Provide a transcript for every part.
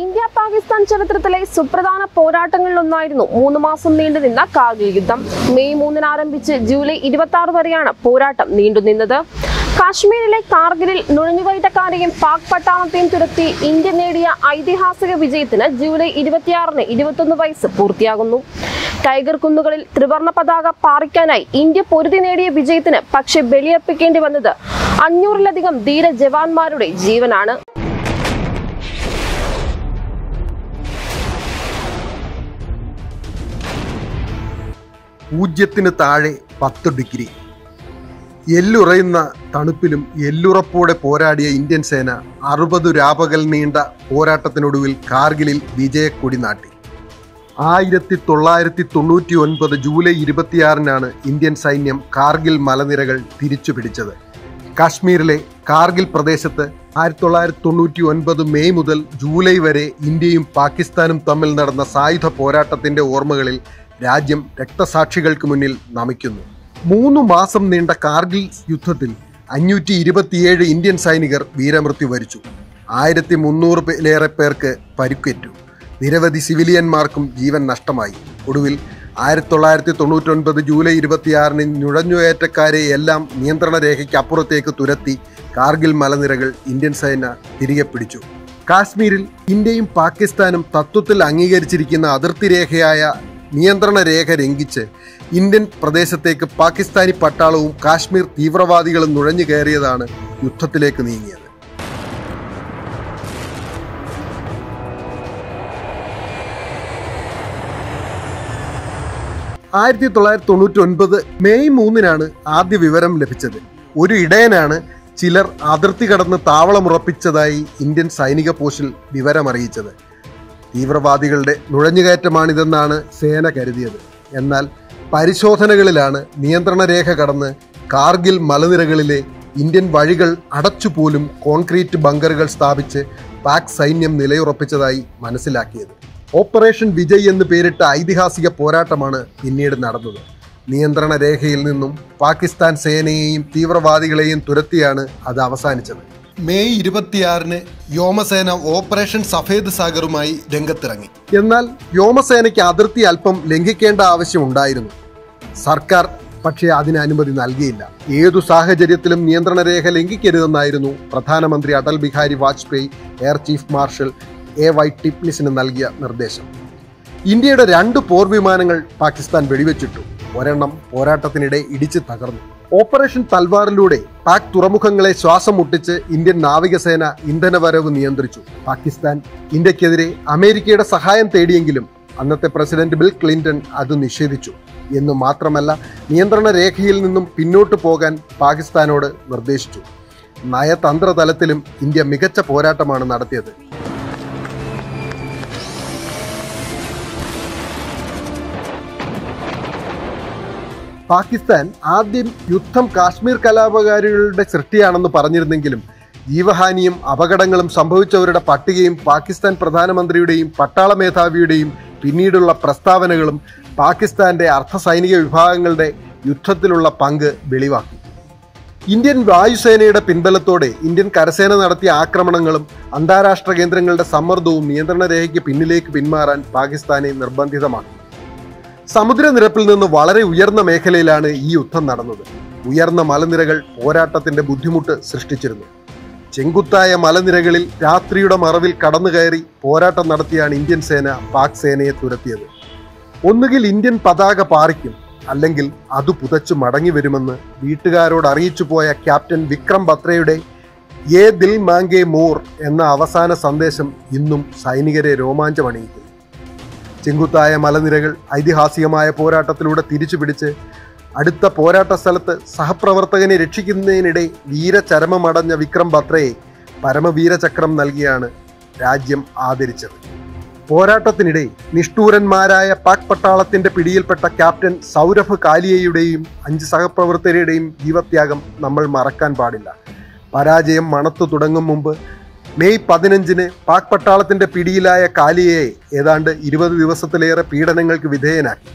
India Pakistan ചരിത്രത്തിലെ സുപ്രധാന പോരാട്ടങ്ങളിലൊന്നായിരുന്നു മൂന്ന് മാസം നീണ്ടുനിന്ന കാർഗിൽ യുദ്ധം. മെയ് മൂന്നിന് ആരംഭിച്ച് ജൂലൈ ഇരുപത്തി ആറ് വരെയാണ് പോരാട്ടം നീണ്ടുനിന്നത്. കാശ്മീരിലെ കാർഗിലിൽ നുഴഞ്ഞുകയറ്റക്കാരെയും പാക് പട്ടാളത്തെയും തുരത്തി ഇന്ത്യ നേടിയ ഐതിഹാസിക വിജയത്തിന് ജൂലൈ ഇരുപത്തിയാറിന് ഇരുപത്തൊന്ന് വയസ്സ് പൂർത്തിയാകുന്നു. ടൈഗർ കുന്നുകളിൽ ത്രിവർണ പതാക പാറിക്കാനായി ഇന്ത്യ പൊരുതി നേടിയ വിജയത്തിന് പക്ഷെ ബലിയർപ്പിക്കേണ്ടി വന്നത് അഞ്ഞൂറിലധികം ധീര ജവാന്മാരുടെ ജീവനാണ്. പൂജ്യത്തിന് താഴെ പത്ത് ഡിഗ്രി. എല്ലുറയുന്ന തണുപ്പിലും എല്ലുറപ്പോടെ പോരാടിയ ഇന്ത്യൻ സേന അറുപത് രാപകൽ നീണ്ട പോരാട്ടത്തിനൊടുവിൽ കാർഗിലിൽ വിജയക്കൊടി നാട്ടി. ആയിരത്തി തൊള്ളായിരത്തി തൊണ്ണൂറ്റി ഒൻപത് ജൂലൈ ഇരുപത്തിയാറിനാണ് ഇന്ത്യൻ സൈന്യം കാർഗിൽ മലനിരകൾ തിരിച്ചു പിടിച്ചത്. കാശ്മീരിലെ കാർഗിൽ പ്രദേശത്ത് ആയിരത്തി തൊള്ളായിരത്തി തൊണ്ണൂറ്റി ഒൻപത് മെയ് മുതൽ ജൂലൈ വരെ ഇന്ത്യയും പാകിസ്ഥാനും തമ്മിൽ നടന്ന സായുധ പോരാട്ടത്തിന്റെ ഓർമ്മകളിൽ രാജ്യം രക്തസാക്ഷികൾക്ക് മുന്നിൽ നമിക്കുന്നു. മൂന്ന് മാസം നീണ്ട കാർഗിൽ യുദ്ധത്തിൽ അഞ്ഞൂറ്റി ഇരുപത്തിയേഴ് ഇന്ത്യൻ സൈനികർ വീരമൃത്യു വരിച്ചു. ആയിരത്തി മുന്നൂറിലേറെ പേർക്ക് പരുക്കേറ്റു. നിരവധി സിവിലിയന്മാർക്കും ജീവൻ നഷ്ടമായി. ഒടുവിൽ ആയിരത്തി തൊള്ളായിരത്തി തൊണ്ണൂറ്റൊൻപത് ജൂലൈ ഇരുപത്തിയാറിന് നുഴഞ്ഞുകയറ്റക്കാരെ എല്ലാം നിയന്ത്രണ രേഖയ്ക്ക് അപ്പുറത്തേക്ക് തുരത്തി കാർഗിൽ മലനിരകൾ ഇന്ത്യൻ സേന തിരികെ പിടിച്ചു. കാശ്മീരിൽ ഇന്ത്യയും പാകിസ്ഥാനും തത്വത്തിൽ അംഗീകരിച്ചിരിക്കുന്ന അതിർത്തി രേഖയായ നിയന്ത്രണ രേഖ ലംഘിച്ച് ഇന്ത്യൻ പ്രദേശത്തേക്ക് പാകിസ്ഥാനി പട്ടാളവും കാശ്മീർ തീവ്രവാദികളും നുഴഞ്ഞു കയറിയതാണ് യുദ്ധത്തിലേക്ക് നീങ്ങിയത്. ആയിരത്തി തൊള്ളായിരത്തി തൊണ്ണൂറ്റി ഒൻപത് മെയ് മൂന്നിനാണ് ആദ്യ വിവരം ലഭിച്ചത്. ഒരു ഇടയനാണ് ചിലർ അതിർത്തി കടന്ന് താവളമുറപ്പിച്ചതായി ഇന്ത്യൻ സൈനിക പോസ്റ്റിൽ വിവരമറിയിച്ചത്. തീവ്രവാദികളുടെ നുഴഞ്ഞുകയറ്റമാണിതെന്നാണ് സേന കരുതിയത്. എന്നാൽ പരിശോധനകളിലാണ് നിയന്ത്രണ രേഖ കടന്ന് കാർഗിൽ മലനിരകളിലെ ഇന്ത്യൻ വഴികൾ അടച്ചുപോലും കോൺക്രീറ്റ് ബങ്കറുകൾ സ്ഥാപിച്ച് പാക് സൈന്യം നിലയുറപ്പിച്ചതായി മനസ്സിലാക്കിയത്. ഓപ്പറേഷൻ വിജയ് എന്ന് പേരിട്ട ഐതിഹാസിക പോരാട്ടമാണ് പിന്നീട് നടന്നത്. നിയന്ത്രണ രേഖയിൽ നിന്നും പാകിസ്ഥാൻ സേനയെയും തീവ്രവാദികളെയും തുരത്തിയാണ് അത് അവസാനിച്ചത്. മെയ് ഇരുപത്തിയാറിന് വ്യോമസേന ഓപ്പറേഷൻ സഫേദ് സാഗറുമായി രംഗത്തിറങ്ങി. എന്നാൽ വ്യോമസേനയ്ക്ക് അതിർത്തി അല്പം ലംഘിക്കേണ്ട ആവശ്യമുണ്ടായിരുന്നു സർക്കാർ പക്ഷേ അതിന് അനുമതി നൽകിയില്ല. ഏതു സാഹചര്യത്തിലും നിയന്ത്രണ രേഖ ലംഘിക്കരുതെന്നായിരുന്നു പ്രധാനമന്ത്രി Atal Bihari Vajpayee air chief marshal A Y ടിപ്നിസിന് നൽകിയ നിർദ്ദേശം. ഇന്ത്യയുടെ രണ്ട് പോർ വിമാനങ്ങൾ പാകിസ്ഥാൻ വെടിവെച്ചിട്ടു. ഒരെണ്ണം പോരാട്ടത്തിനിടെ ഇടിച്ചു തകർന്നു. ഓപ്പറേഷൻ തൽവാറിലൂടെ പാക് തുറമുഖങ്ങളെ ശ്വാസം മുട്ടിച്ച് ഇന്ത്യൻ നാവികസേന ഇന്ധനവരവ് നിയന്ത്രിച്ചു. പാകിസ്ഥാൻ ഇന്ത്യക്കെതിരെ അമേരിക്കയുടെ സഹായം തേടിയെങ്കിലും അന്നത്തെ പ്രസിഡന്റ് ബിൽ ക്ലിന്റൺ അത് നിഷേധിച്ചു. എന്നു മാത്രമല്ല നിയന്ത്രണ രേഖയിൽ നിന്നും പിന്നോട്ട് പോകാൻ പാകിസ്ഥാനോട് നിർദ്ദേശിച്ചു. നയതന്ത്ര തലത്തിലും ഇന്ത്യ മികച്ച പോരാട്ടമാണ് നടത്തിയത്. പാകിസ്ഥാൻ ആദ്യം യുദ്ധം കാശ്മീർ കലാപകാരികളുടെ സൃഷ്ടിയാണെന്ന് പറഞ്ഞിരുന്നെങ്കിലും ജീവഹാനിയും അപകടങ്ങളും സംഭവിച്ചവരുടെ പട്ടികയും പാകിസ്ഥാൻ പ്രധാനമന്ത്രിയുടെയും പട്ടാള മേധാവിയുടെയും പിന്നീടുള്ള പ്രസ്താവനകളും പാകിസ്ഥാന്റെ അർദ്ധ സൈനിക വിഭാഗങ്ങളുടെ യുദ്ധത്തിലുള്ള പങ്ക് വെളിവാക്കി. ഇന്ത്യൻ വായുസേനയുടെ പിൻബലത്തോടെ ഇന്ത്യൻ കരസേന നടത്തിയ ആക്രമണങ്ങളും അന്താരാഷ്ട്ര കേന്ദ്രങ്ങളുടെ സമ്മർദ്ദവും നിയന്ത്രണ രേഖയ്ക്ക് പിന്നിലേക്ക് പിന്മാറാൻ പാകിസ്ഥാനെ നിർബന്ധിതമാക്കി. സമുദ്രനിരപ്പിൽ നിന്ന് വളരെ ഉയർന്ന മേഖലയിലാണ് ഈ യുദ്ധം നടന്നത്. ഉയർന്ന മലനിരകൾ പോരാട്ടത്തിന്റെ ബുദ്ധിമുട്ട് സൃഷ്ടിച്ചിരുന്നു. ചെങ്കുത്തായ മലനിരകളിൽ രാത്രിയുടെ മറവിൽ കടന്നു കയറി പോരാട്ടം നടത്തിയാണ് ഇന്ത്യൻ സേന പാക് സേനയെ തുരത്തിയത്. ഒന്നുകിൽ ഇന്ത്യൻ പതാക പാറിക്കും അല്ലെങ്കിൽ അത് പുതച്ചു മടങ്ങി വരുമെന്ന് വീട്ടുകാരോട് അറിയിച്ചു പോയ ക്യാപ്റ്റൻ വിക്രം ബത്രയുടെ ഏ ദിൽ മാങ്കെ മോർ എന്ന അവസാന സന്ദേശം ഇന്നും സൈനികരെ രോമാഞ്ചമണിയിക്കുന്നു. ചെങ്കുത്തായ മലനിരകൾ ഐതിഹാസികമായ പോരാട്ടത്തിലൂടെ തിരിച്ചു പിടിച്ച് അടുത്ത പോരാട്ട സ്ഥലത്ത് സഹപ്രവർത്തകനെ രക്ഷിക്കുന്നതിനിടെ വീരചരമമടഞ്ഞ വിക്രം ബത്രയെ പരമവീരചക്രം നൽകിയാണ് രാജ്യം ആദരിച്ചത്. പോരാട്ടത്തിനിടെ നിഷ്ഠൂരന്മാരായ പാക് പട്ടാളത്തിന്റെ പിടിയിൽപ്പെട്ട ക്യാപ്റ്റൻ സൗരഭ് കാലിയയുടെയും അഞ്ച് സഹപ്രവർത്തകരുടെയും ജീവത്യാഗം നമ്മൾ മറക്കാൻ പാടില്ല. പരാജയം മണത്തു തുടങ്ങും മുമ്പ് മെയ് പതിനഞ്ചിന് പാക് പട്ടാളത്തിന്റെ പിടിയിലായ കാലിയെ ഏതാണ്ട് ഇരുപത് ദിവസത്തിലേറെ പീഡനങ്ങൾക്ക് വിധേയനാക്കി.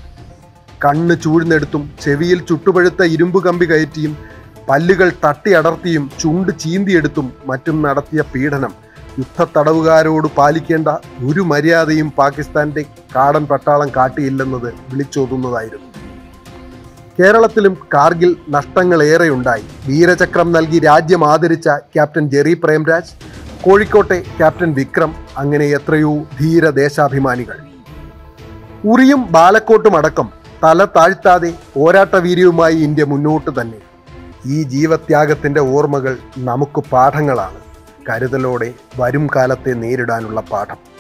കണ്ണ് ചൂഴ്ന്നെടുത്തും ചെവിയിൽ ചുട്ടുപഴുത്ത ഇരുമ്പ് കമ്പി കയറ്റിയും പല്ലുകൾ തട്ടി അടർത്തിയും ചുണ്ട് ചീന്തിയെടുത്തും മറ്റും നടത്തിയ പീഡനം യുദ്ധത്തടവുകാരോട് പാലിക്കേണ്ട ഒരു മര്യാദയും പാകിസ്ഥാന്റെ കാടൻ പട്ടാളം കാട്ടിയില്ലെന്നത് വിളിച്ചോതുന്നതായിരുന്നു. കേരളത്തിലും കാർഗിൽ നഷ്ടങ്ങളേറെയുണ്ടായി. വീരചക്രം നൽകി രാജ്യം ആദരിച്ച ക്യാപ്റ്റൻ ജെറി പ്രേംരാജ് കോഴിക്കോട്ടെ ക്യാപ്റ്റൻ വിക്രം അങ്ങനെ എത്രയോ ധീര ദേശാഭിമാനികൾ. ഉറിയും ബാലക്കോട്ടും അടക്കം തല താഴ്ത്താതെ പോരാട്ടവീര്യവുമായി ഇന്ത്യ മുന്നോട്ട് തന്നെ. ഈ ജീവത്യാഗത്തിന്റെ ഓർമ്മകൾ നമുക്ക് പാഠങ്ങളാണ്. കരുതലോടെ വരും കാലത്തെ നേരിടാനുള്ള പാഠം.